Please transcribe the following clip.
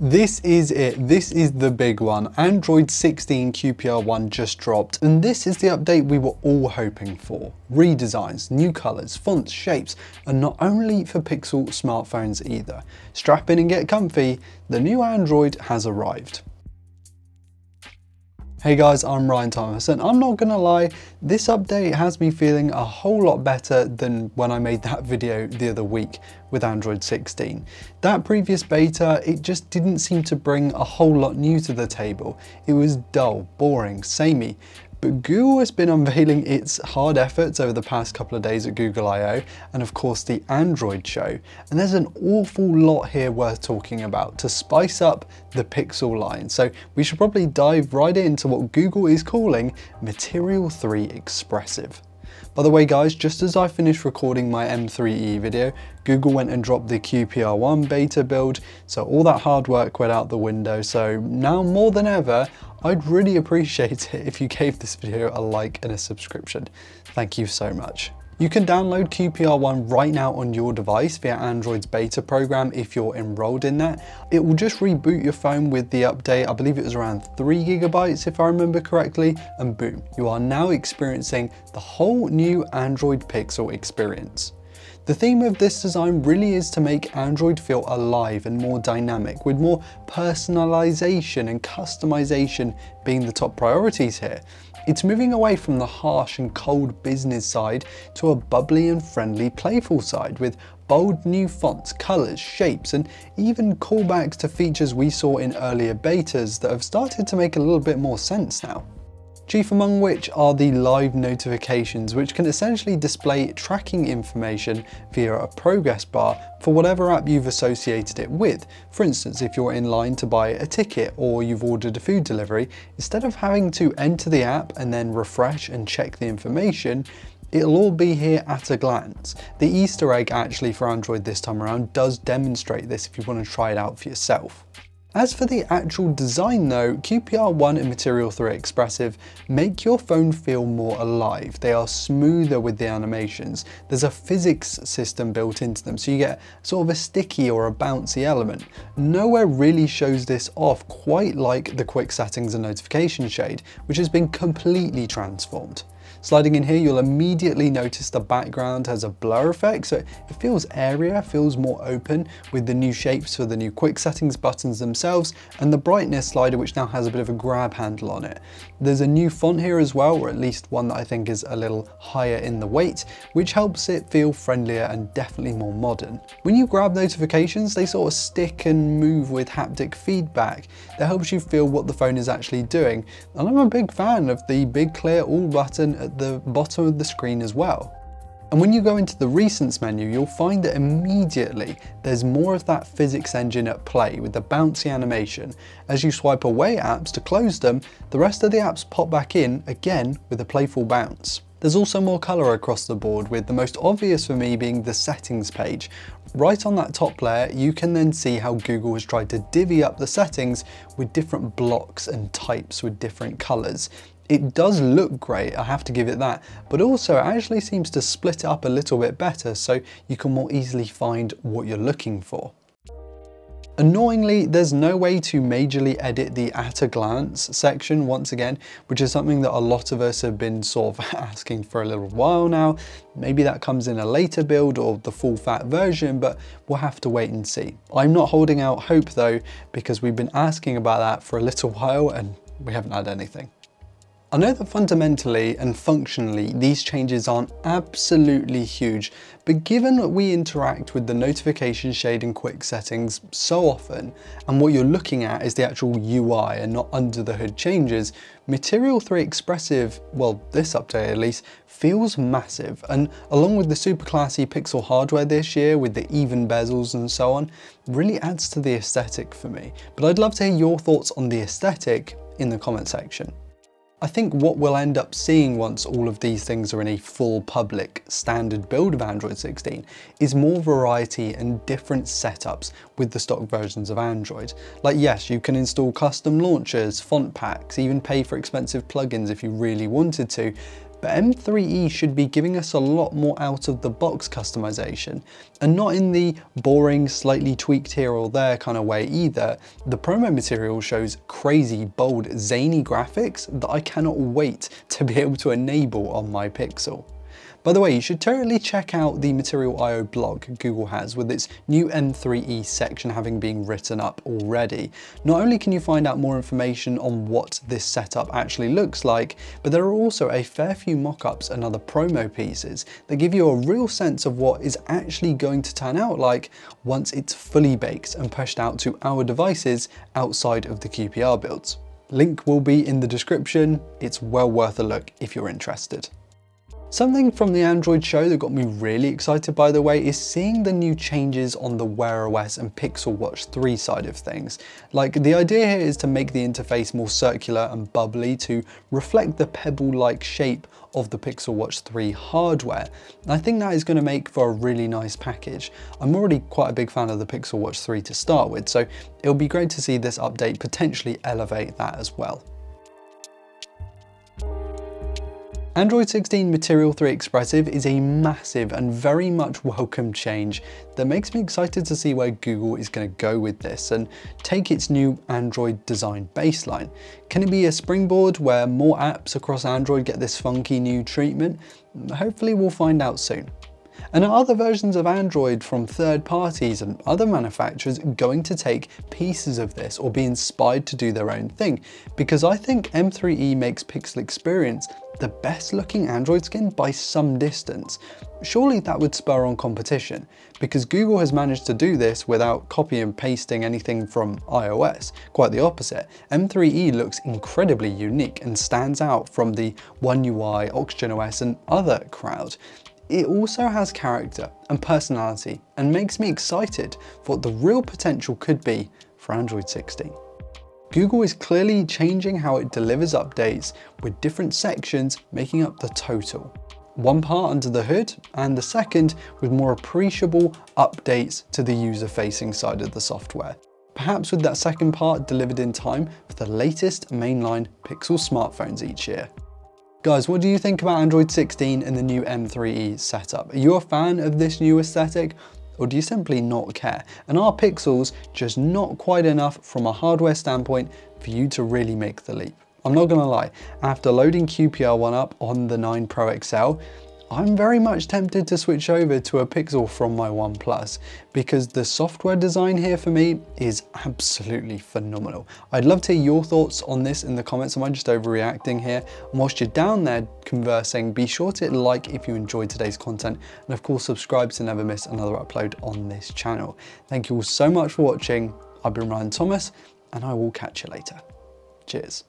This is it, this is the big one. Android 16 QPR1 just dropped, and this is the update we were all hoping for. Redesigns, new colours, fonts, shapes, and not only for Pixel smartphones either. Strap in and get comfy, the new Android has arrived. Hey guys, I'm Ryan Thomas and I'm not gonna lie, this update has me feeling a whole lot better than when I made that video the other week with Android 16. That previous beta, it just didn't seem to bring a whole lot new to the table. It was dull, boring, samey, but Google has been unveiling its hard efforts over the past couple of days at Google I/O and of course the Android show. And there's an awful lot here worth talking about to spice up the Pixel line. So we should probably dive right into what Google is calling Material 3 Expressive. By the way guys, just as I finished recording my M3E video, Google went and dropped the QPR1 beta build, so all that hard work went out the window. So now more than ever, I'd really appreciate it if you gave this video a like and a subscription. Thank you so much. You can download QPR1 right now on your device via Android's beta program if you're enrolled in that. It will just reboot your phone with the update, I believe it was around 3 gigabytes if I remember correctly, and boom, you are now experiencing the whole new Android Pixel experience. The theme of this design really is to make Android feel alive and more dynamic, with more personalization and customization being the top priorities here. It's moving away from the harsh and cold business side to a bubbly and friendly playful side with bold new fonts, colours, shapes and even callbacks to features we saw in earlier betas that have started to make a little bit more sense now chief among which are the live notifications which can essentially display tracking information via a progress bar for whatever app you've associated it with. For instance, if you're in line to buy a ticket or you've ordered a food delivery, instead of having to enter the app and then refresh and check the information, It'll all be here at a glance. The Easter egg actually for Android this time around does demonstrate this if you want to try it out for yourself. As for the actual design though, QPR1 and Material 3 Expressive make your phone feel more alive. They are smoother with the animations. There's a physics system built into them, so you get sort of a sticky or a bouncy element. Nowhere really shows this off quite like the quick settings and notification shade, which has been completely transformed. Sliding in here, you'll immediately notice the background has a blur effect, so it feels airier, feels more open with the new shapes for the new quick settings buttons themselves, and the brightness slider, which now has a bit of a grab handle on it. There's a new font here as well, or at least one that I think is a little higher in the weight, which helps it feel friendlier and definitely more modern. When you grab notifications, they sort of stick and move with haptic feedback that helps you feel what the phone is actually doing. And I'm a big fan of the big clear all button at the bottom of the screen as well. And when you go into the recents menu, you'll find that immediately there's more of that physics engine at play with the bouncy animation. As you swipe away apps to close them, the rest of the apps pop back in again with a playful bounce. There's also more colour across the board with the most obvious for me being the settings page. Right on that top layer, you can then see how Google has tried to divvy up the settings with different blocks and types with different colours. It does look great, I have to give it that, but also it actually seems to split it up a little bit better so you can more easily find what you're looking for. Annoyingly, there's no way to majorly edit the at a glance section once again, which is something that a lot of us have been sort of asking for a little while now. Maybe that comes in a later build or the full fat version, but we'll have to wait and see. I'm not holding out hope though, because we've been asking about that for a little while and we haven't had anything. I know that fundamentally and functionally these changes aren't absolutely huge, but given that we interact with the notification shade and quick settings so often, and what you're looking at is the actual UI and not under the hood changes, Material 3 Expressive, well this update at least, feels massive and along with the super classy Pixel hardware this year with the even bezels and so on, really adds to the aesthetic for me. But I'd love to hear your thoughts on the aesthetic in the comment section. I think what we'll end up seeing once all of these things are in a full public standard build of Android 16 is more variety and different setups with the stock versions of Android. Like yes, you can install custom launchers, font packs, even pay for expensive plugins if you really wanted to, but M3E should be giving us a lot more out of the box customization, and not in the boring, slightly tweaked here or there kind of way either. The promo material shows crazy, bold, zany graphics that I cannot wait to be able to enable on my Pixel. By the way, you should totally check out the Material Material.io blog Google has with its new M3E section having been written up already. Not only can you find out more information on what this setup actually looks like, but there are also a fair few mock-ups and other promo pieces that give you a real sense of what is actually going to turn out like once it's fully baked and pushed out to our devices outside of the QPR builds. Link will be in the description. It's well worth a look if you're interested. Something from the Android show that got me really excited by the way is seeing the new changes on the Wear OS and Pixel Watch 3 side of things. Like the idea here is to make the interface more circular and bubbly to reflect the pebble-like shape of the Pixel Watch 3 hardware. And I think that is going to make for a really nice package. I'm already quite a big fan of the Pixel Watch 3 to start with, so it'll be great to see this update potentially elevate that as well. Android 16 Material 3 Expressive is a massive and very much welcome change that makes me excited to see where Google is going to go with this and take its new Android design baseline. Can it be a springboard where more apps across Android get this funky new treatment? Hopefully we'll find out soon. And are other versions of Android from third parties and other manufacturers going to take pieces of this or be inspired to do their own thing? Because I think M3E makes Pixel Experience the best looking Android skin by some distance. Surely that would spur on competition, because Google has managed to do this without copy and pasting anything from iOS. Quite the opposite. M3E looks incredibly unique and stands out from the One UI, Oxygen OS and other crowd. It also has character and personality and makes me excited for what the real potential could be for Android 16. Google is clearly changing how it delivers updates with different sections making up the total. One part under the hood and the second with more appreciable updates to the user facing side of the software. Perhaps with that second part delivered in time for the latest mainline Pixel smartphones each year. Guys, what do you think about Android 16 and the new M3E setup? Are you a fan of this new aesthetic or do you simply not care? And are pixels just not quite enough from a hardware standpoint for you to really make the leap? I'm not gonna lie, after loading QPR1 up on the 9 Pro XL, I'm very much tempted to switch over to a Pixel from my OnePlus because the software design here for me is absolutely phenomenal. I'd love to hear your thoughts on this in the comments. Am I just overreacting here? And whilst you're down there conversing, be sure to like if you enjoyed today's content and of course subscribe to never miss another upload on this channel. Thank you all so much for watching. I've been Ryan Thomas and I will catch you later. Cheers.